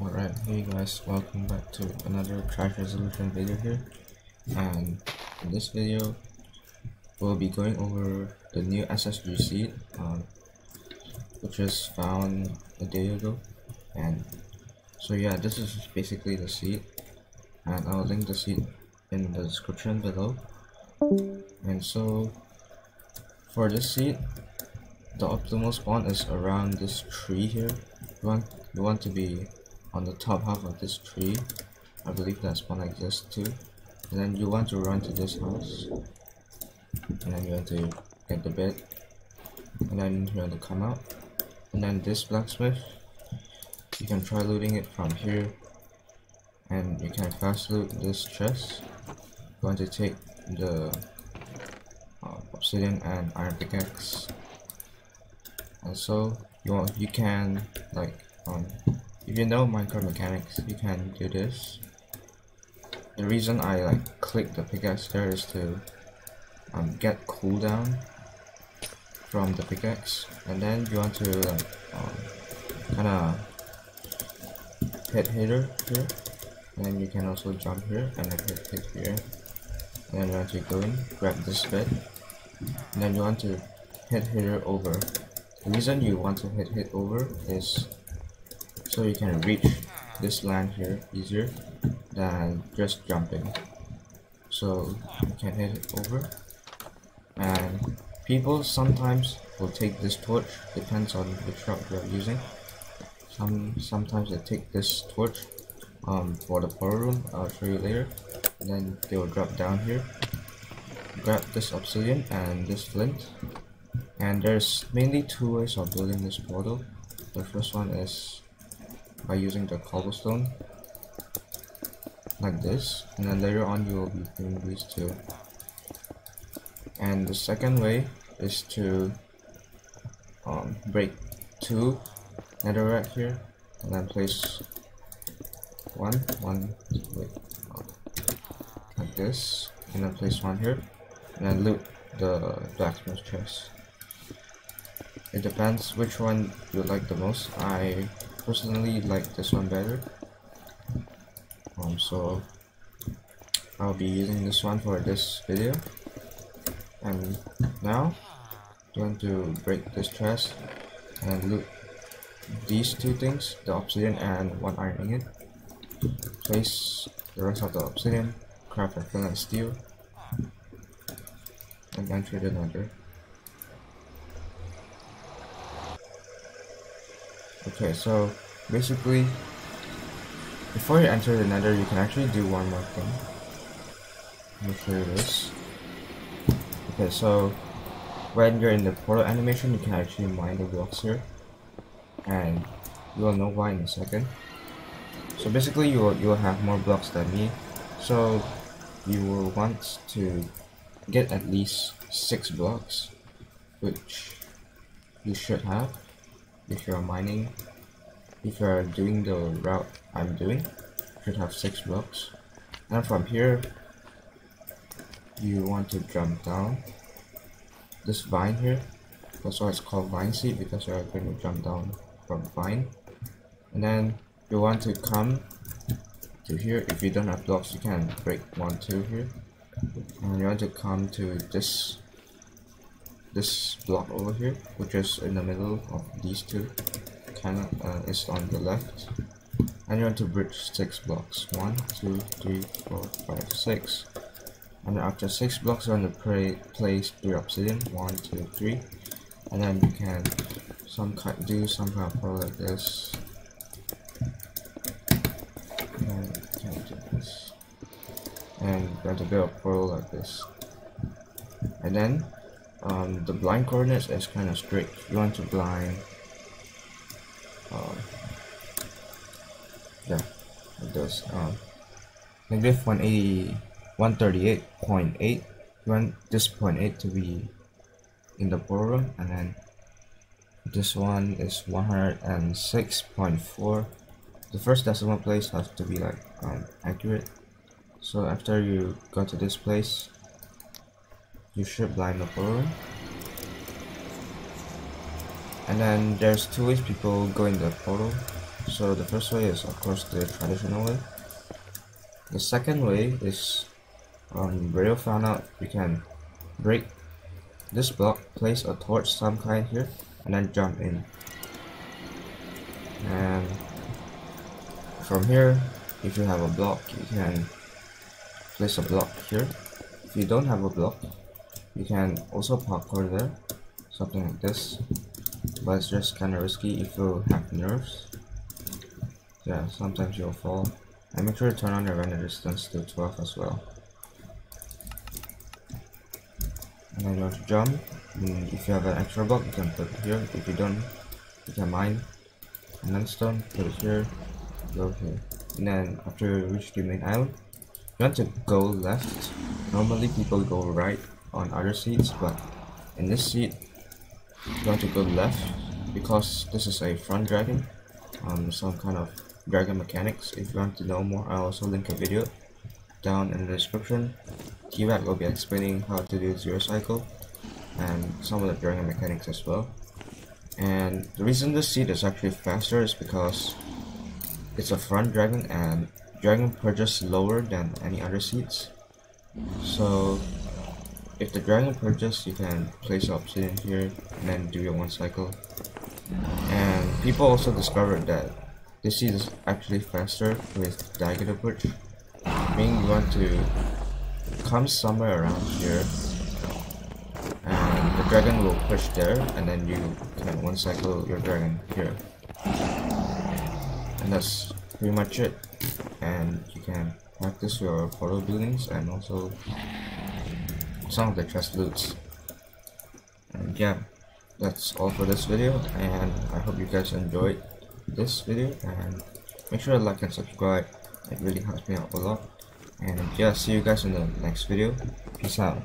Alright, hey guys, welcome back to another Trash Resolution video here. And in this video, we'll be going over the new SSG seed, um, which was found a day ago. And so yeah, this is basically the seed, and I'll link the seed in the description below. And so, for this seed, the optimal spawn is around this tree here. You want you want to be on the top half of this tree. I believe that spawn exists too. And then you want to run to this house. And then you want to get the bed. And then you want to come out. And then this blacksmith, you can try looting it from here. And you can fast loot this chest. You want to take the uh, obsidian and iron pickaxe. And so you want, you can like um if you know Minecraft mechanics, you can do this. The reason I like click the pickaxe there is to um, get cooldown from the pickaxe, and then you want to like um, kind of hit hitter here, and then you can also jump here and like hit hit here, and then you want to go in, grab this bit, and then you want to hit hitter over. The reason you want to hit hit over is so you can reach this land here easier than just jumping. So you can hit it over. And people sometimes will take this torch depends on which route you're using. Some sometimes they take this torch um, for the power room I'll show you later. And then they will drop down here. Grab this obsidian and this flint. And there's mainly two ways of building this portal. The first one is by using the cobblestone like this and then later on you will be doing these two. And the second way is to um, break two netherrack here and then place one one wait um, like this and then place one here and then loot the blacksmith chest. It depends which one you like the most. I personally like this one better. Um so I'll be using this one for this video. And now I'm going to break this chest and loot these two things the obsidian and one iron ingot. Place the rest of the obsidian craft and flint and steel and enter the nether Okay, so basically, before you enter the nether, you can actually do one more thing. Let me you this. Okay, so when you're in the portal animation, you can actually mine the blocks here, and you will know why in a second. So basically, you will you will have more blocks than me, so you will want to get at least six blocks, which you should have if you're mining, if you're doing the route I'm doing, you should have 6 blocks. And from here, you want to jump down this vine here. That's why it's called vine seed because you're going to jump down from vine. And then you want to come to here. If you don't have blocks, you can break one, two here. And you want to come to this this block over here, which is in the middle of these two, kind of uh, is on the left. And you want to bridge six blocks. One, two, three, four, five, six. And after six blocks, you want to place three obsidian. One, two, three. And then you can some kind do some kind of like this. And do this. And you want to build a portal like this. And then um, the blind coordinates is kind of strict. You want to blind, um, yeah, it does. Um, negative 180, 138.8. You want this 0.8 to be in the program, and then this one is 106.4. The first decimal place has to be like um, accurate. So after you go to this place, you should blind the portal. And then there's two ways people go in the portal. So the first way is of course the traditional way. The second way is um, Radio found out you can break this block, place a torch some kind here, and then jump in. And from here, if you have a block, you can place a block here. If you don't have a block, you can also parkour there, something like this. But it's just kind of risky if you have nerves. Yeah, sometimes you'll fall. And make sure to turn on your render distance to 12 as well. And then you want to jump. And if you have an extra block, you can put it here. If you don't, you can mine. And then stone, put it here, go here. And then after you reach the main island, you want to go left. Normally people go right on other seeds, but in this seed, you want to go left because this is a front dragon. Um, some kind of dragon mechanics. If you want to know more, I'll also link a video down in the description. T-Rat will be explaining how to do zero cycle and some of the dragon mechanics as well. And the reason this seat is actually faster is because it's a front dragon and dragon perches lower than any other seeds. So if the dragon perches, you can place obsidian here and then do your one cycle. And people also discovered that this is actually faster with diagonal push meaning you want to come somewhere around here and the dragon will push there and then you can one cycle your dragon here and that's pretty much it and you can practice your portal buildings and also some of the chest loots and yeah that's all for this video and I hope you guys enjoyed this video and make sure to like and subscribe. It really helps me out a lot. And yeah see you guys in the next video. Peace out